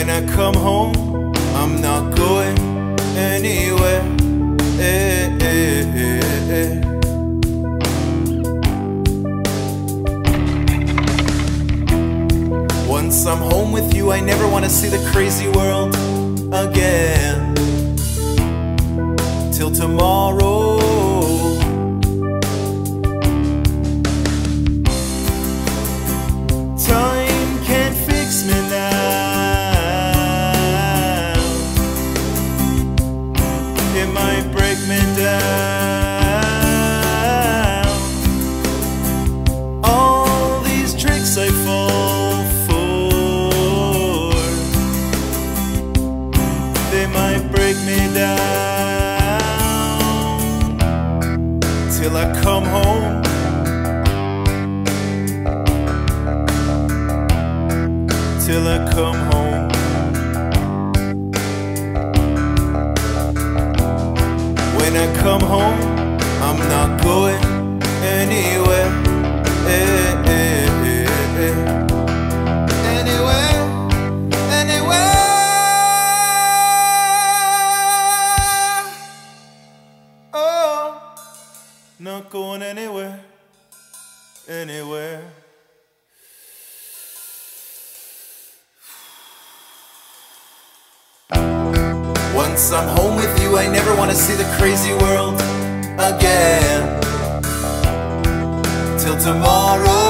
When I come home, I'm not going anywhere. Eh, eh, eh. Once I'm home with you, I never want to see the crazy world again. Till tomorrow. Till I come home. When I come home, I'm not going anywhere. Eh, eh, eh. Anywhere, anywhere. Not going anywhere, anywhere. Once I'm home with you, I never want to see the crazy world again. Till tomorrow.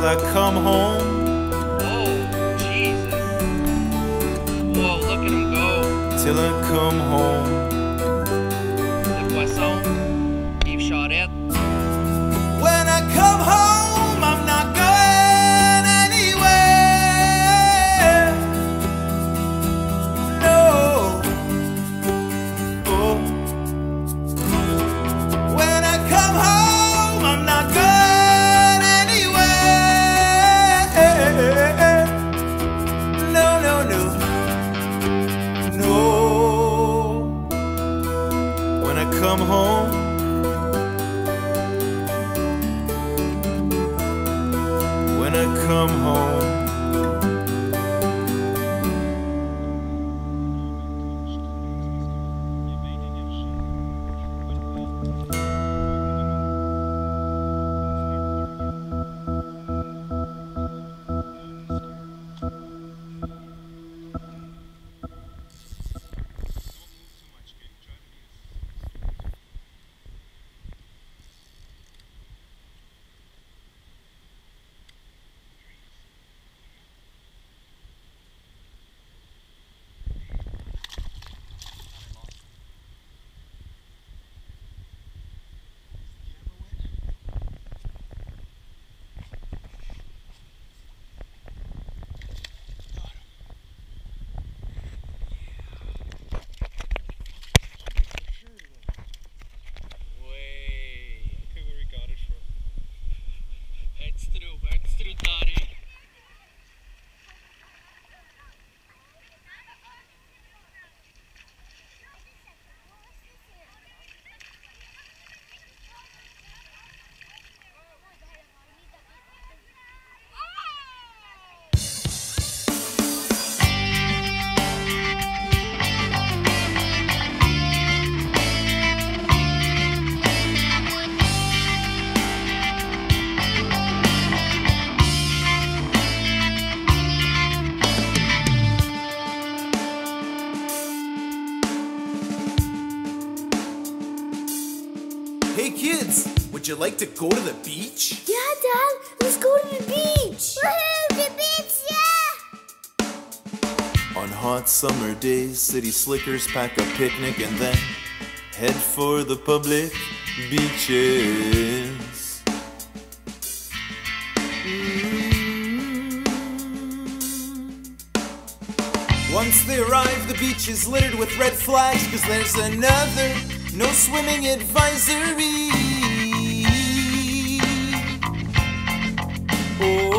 Till I come home, Whoa, Jesus. Whoa, look at him go. till I come home. Le poisson. You like to go to the beach? Yeah, Dad, let's go to the beach. Woohoo, the beach, yeah! On hot summer days, city slickers pack a picnic and then head for the public beaches. Mm-hmm. Once they arrive, the beach is littered with red flags, cause there's another no swimming advisory. Oh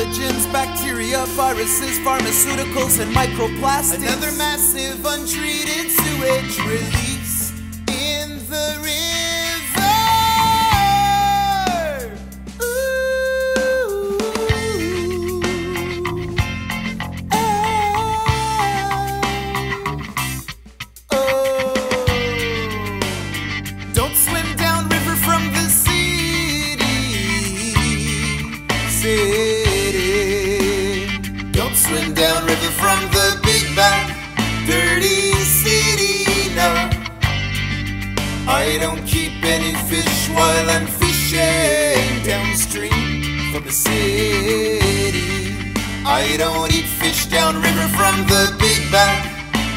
Pathogens, bacteria, viruses, pharmaceuticals, and microplastics. Another massive untreated sewage release in the river. Ooh. Oh. Don't swim down river from the city. City.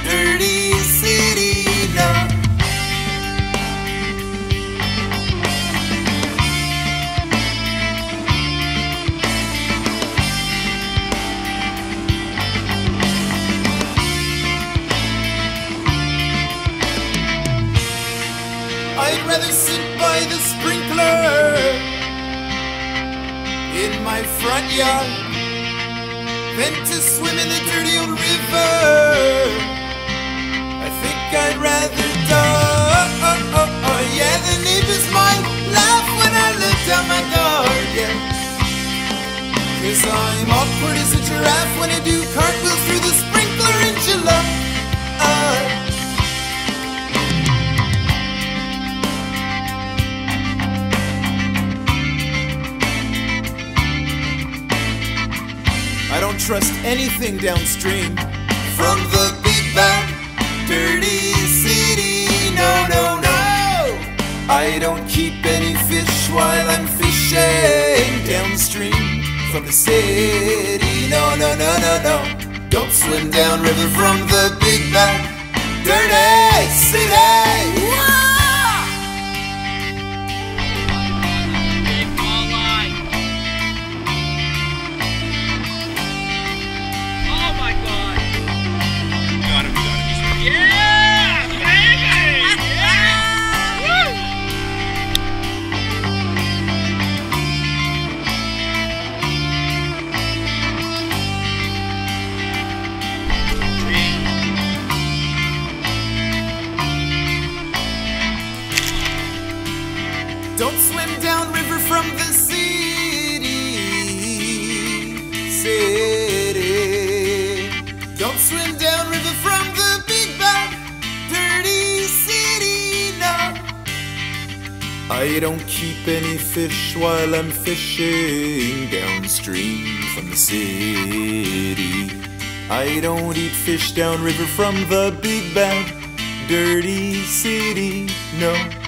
Dirty city. No. I'd rather sit by the sprinkler in my front yard than to swim in the dirty old river. I think I'd rather die. Oh oh, oh, oh. yeah, the neighbors might laugh when I let down my guard. Yeah. Cause I'm awkward as a giraffe when I do trust anything downstream from the big bad dirty city. No, no, no. I don't keep any fish while I'm fishing downstream from the city. No, no, no, no, no. Don't swim down river from the big bad dirty city. Don't swim down river from the city. City. Don't swim down river from the big bad dirty city. No. I don't keep any fish while I'm fishing downstream from the city. I don't eat fish downriver from the big bad dirty city. No.